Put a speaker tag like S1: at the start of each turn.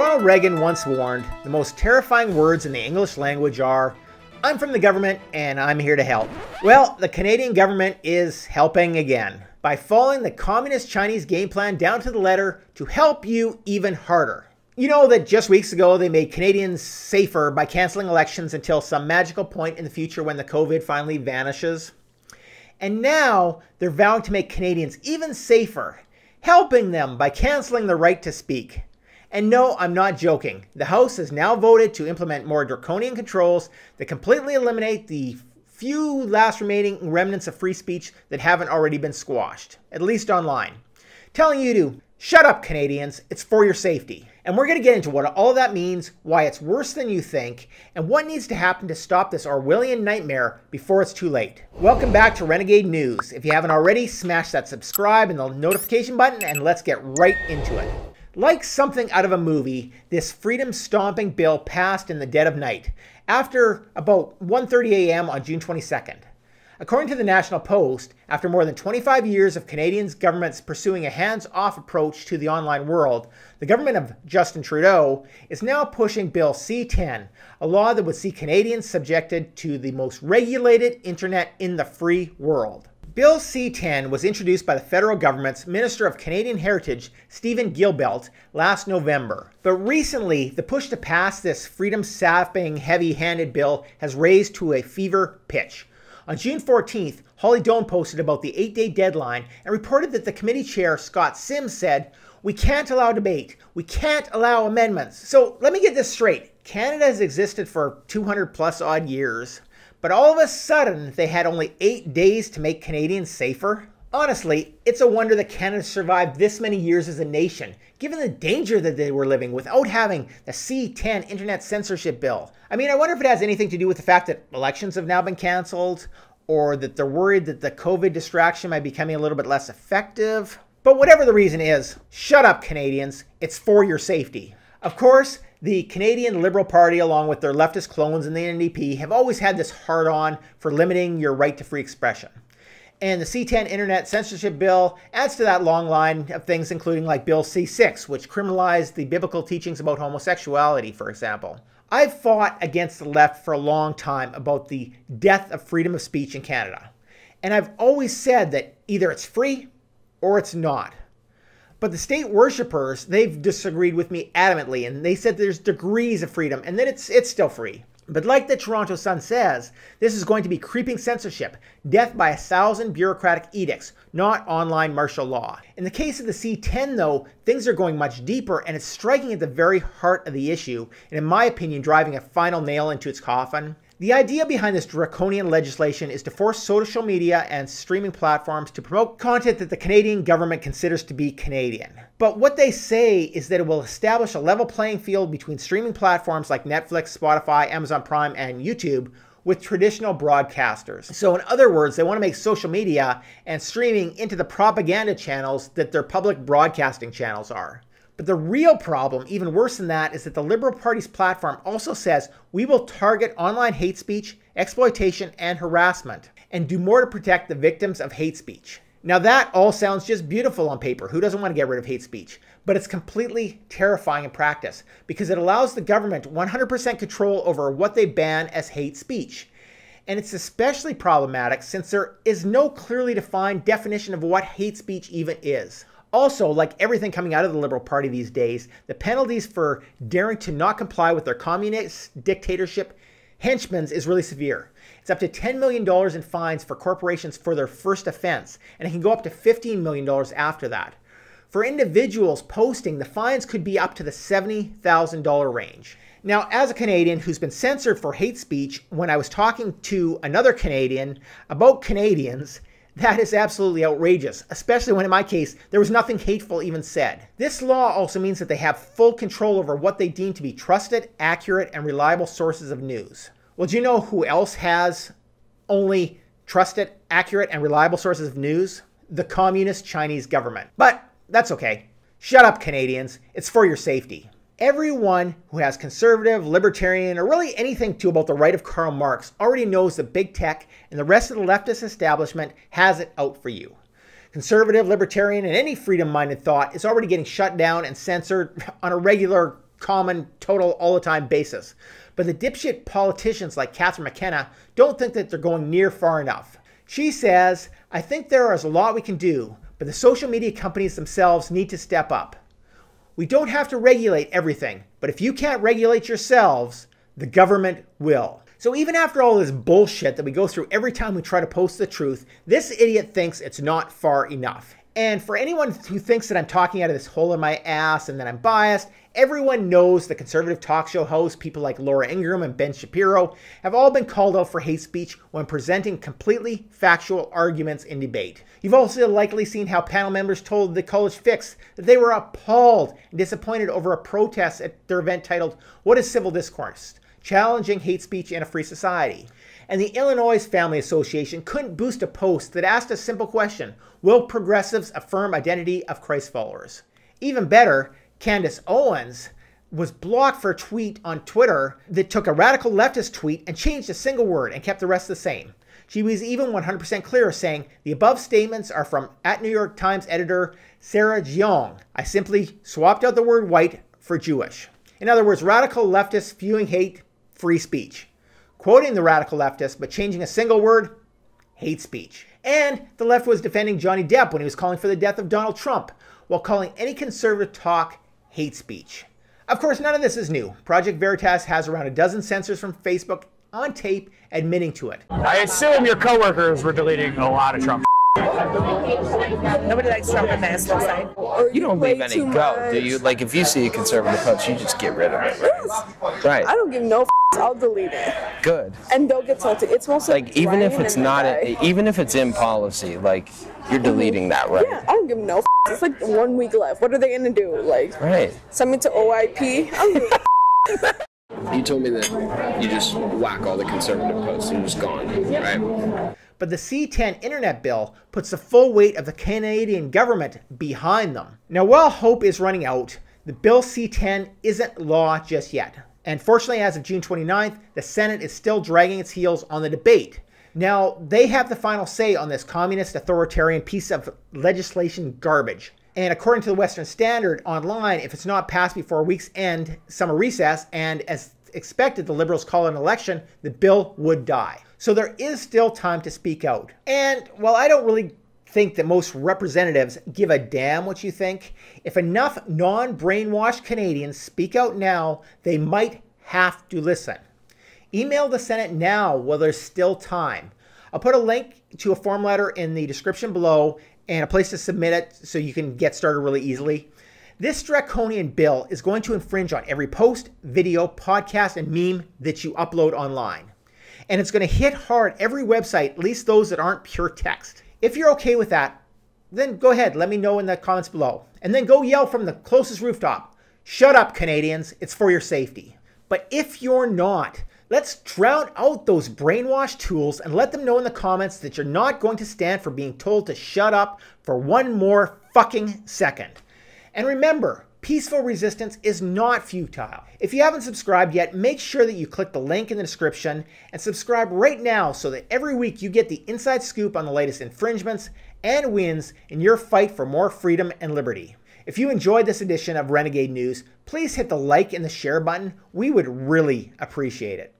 S1: Ronald Reagan once warned the most terrifying words in the English language are, I'm from the government and I'm here to help. Well, the Canadian government is helping again by following the Communist Chinese game plan down to the letter to help you even harder. You know that just weeks ago they made Canadians safer by canceling elections until some magical point in the future when the COVID finally vanishes. And now they're vowing to make Canadians even safer, helping them by canceling the right to speak. And no, I'm not joking. The House has now voted to implement more draconian controls that completely eliminate the few last remaining remnants of free speech that haven't already been squashed, at least online. Telling you to shut up, Canadians, it's for your safety. And we're going to get into what all that means, why it's worse than you think, and what needs to happen to stop this Orwellian nightmare before it's too late. Welcome back to Renegade News. If you haven't already, smash that subscribe and the notification button, and let's get right into it. Like something out of a movie, this freedom stomping bill passed in the dead of night, after about 1:30 a.m. on June 22nd. According to the National Post, after more than 25 years of Canadians' governments pursuing a hands-off approach to the online world, the government of Justin Trudeau is now pushing Bill C-10, a law that would see Canadians subjected to the most regulated internet in the free world. Bill C-10 was introduced by the federal government's Minister of Canadian Heritage, Steven Guilbeault, last November. But recently, the push to pass this freedom-sapping, heavy-handed bill has raised to a fever pitch. On June 14th, Holly Doan posted about the eight-day deadline and reported that the committee chair, Scott Simms, said, we can't allow debate. We can't allow amendments. So let me get this straight. Canada has existed for 200 plus odd years. But all of a sudden, they had only eight days to make Canadians safer? Honestly, it's a wonder that Canada survived this many years as a nation, given the danger that they were living without having the C10 internet censorship bill. I mean, I wonder if it has anything to do with the fact that elections have now been canceled, or that they're worried that the COVID distraction might be becoming a little bit less effective. But whatever the reason is, shut up, Canadians. It's for your safety. Of course, the Canadian Liberal Party, along with their leftist clones in the NDP, have always had this hard on for limiting your right to free expression. And the C10 Internet Censorship Bill adds to that long line of things, including like Bill C6, which criminalized the biblical teachings about homosexuality, for example. I've fought against the left for a long time about the death of freedom of speech in Canada. And I've always said that either it's free or it's not. But the state worshippers, they've disagreed with me adamantly, and they said there's degrees of freedom, and that it's it's still free. But like the Toronto Sun says, this is going to be creeping censorship, death by a thousand bureaucratic edicts, not online martial law. In the case of the C10, though, things are going much deeper and it's striking at the very heart of the issue, and in my opinion, driving a final nail into its coffin. The idea behind this draconian legislation is to force social media and streaming platforms to promote content that the Canadian government considers to be Canadian. But what they say is that it will establish a level playing field between streaming platforms like Netflix, Spotify, Amazon Prime, and YouTube with traditional broadcasters. So, in other words, they want to make social media and streaming into the propaganda channels that their public broadcasting channels are. But the real problem, even worse than that, is that the Liberal Party's platform also says we will target online hate speech, exploitation, and harassment, and do more to protect the victims of hate speech. Now, that all sounds just beautiful on paper. Who doesn't want to get rid of hate speech? But it's completely terrifying in practice because it allows the government 100% control over what they ban as hate speech. And it's especially problematic since there is no clearly defined definition of what hate speech even is. Also, like everything coming out of the Liberal Party these days, the penalties for daring to not comply with their communist dictatorship henchmen is really severe. It's up to $10 million in fines for corporations for their first offense, and it can go up to $15 million after that. For individuals posting, the fines could be up to the $70,000 range. Now, as a Canadian who's been censored for hate speech, when I was talking to another Canadian about Canadians, that is absolutely outrageous, especially when in my case, there was nothing hateful even said. This law also means that they have full control over what they deem to be trusted, accurate, and reliable sources of news. Well, do you know who else has only trusted, accurate, and reliable sources of news? The communist Chinese government. But that's okay. Shut up, Canadians. It's for your safety. Everyone who has conservative, libertarian, or really anything to about the right of Karl Marx already knows that big tech and the rest of the leftist establishment has it out for you. Conservative, libertarian, and any freedom minded thought is already getting shut down and censored on a regular common, total, all the time basis. But the dipshit politicians like Catherine McKenna don't think that they're going near far enough. She says, I think there is a lot we can do, but the social media companies themselves need to step up. We don't have to regulate everything, but if you can't regulate yourselves, the government will. So even after all this bullshit that we go through every time we try to post the truth, this idiot thinks it's not far enough. And for anyone who thinks that I'm talking out of this hole in my ass and that I'm biased, everyone knows the conservative talk show hosts, people like Laura Ingraham and Ben Shapiro, have all been called out for hate speech when presenting completely factual arguments in debate. You've also likely seen how panel members told the College Fix that they were appalled and disappointed over a protest at their event titled, What is Civil Discourse? challenging hate speech in a free society. And the Illinois Family Association couldn't boost a post that asked a simple question Will progressives affirm identity of Christ followers? Even better, Candace Owens was blocked for a tweet on Twitter that took a radical leftist tweet and changed a single word and kept the rest the same. She was even 100% clear, saying, The above statements are from at New York Times editor Sarah Jeong. I simply swapped out the word white for Jewish. In other words, radical leftists viewing hate free speech. Quoting the radical leftists, but changing a single word, hate speech. And the left was defending Johnny Depp when he was calling for the death of Donald Trump, while calling any conservative talk hate speech. Of course, none of this is new. Project Veritas has around a dozen censors from Facebook on tape admitting to it.
S2: I assume your coworkers were deleting a lot of Trump.
S3: Nobody likes Trump in the side.
S4: You don't leave any go, do you? Like if you see a conservative post, you just get rid of it. Right. right.
S3: I don't give no. I'll delete it.
S4: Good.
S3: And don't get salted. It's mostly
S4: like even if it's not, a, even if it's in policy, like you're deleting that, right?
S3: Yeah, I don't give no. It's like one week left. What are they gonna do? Like,
S4: right?
S3: Send me to OIP.
S5: you told me that you just whack all the conservative posts and just gone, right?
S1: but the C10 internet bill puts the full weight of the Canadian government behind them. Now, while hope is running out, the Bill C10 isn't law just yet. And fortunately, as of June 29th, the Senate is still dragging its heels on the debate. Now, they have the final say on this communist authoritarian piece of legislation garbage. And according to the Western Standard online, if it's not passed before week's end, summer recess, and as expected the Liberals call an election, the bill would die. So there is still time to speak out. And while I don't really think that most representatives give a damn what you think, if enough non brainwashed Canadians speak out now, they might have to listen. Email the Senate now while there's still time. I'll put a link to a form letter in the description below and a place to submit it so you can get started really easily. This draconian bill is going to infringe on every post, video, podcast, and meme that you upload online. And it's going to hit hard every website, at least those that aren't pure text. If you're okay with that, then go ahead, let me know in the comments below. And then go yell from the closest rooftop Shut up, Canadians, it's for your safety. But if you're not, let's drown out those brainwashed tools and let them know in the comments that you're not going to stand for being told to shut up for one more fucking second. And remember, peaceful resistance is not futile. If you haven't subscribed yet, make sure that you click the link in the description and subscribe right now so that every week you get the inside scoop on the latest infringements and wins in your fight for more freedom and liberty. If you enjoyed this edition of Renegade News, please hit the like and the share button. We would really appreciate it.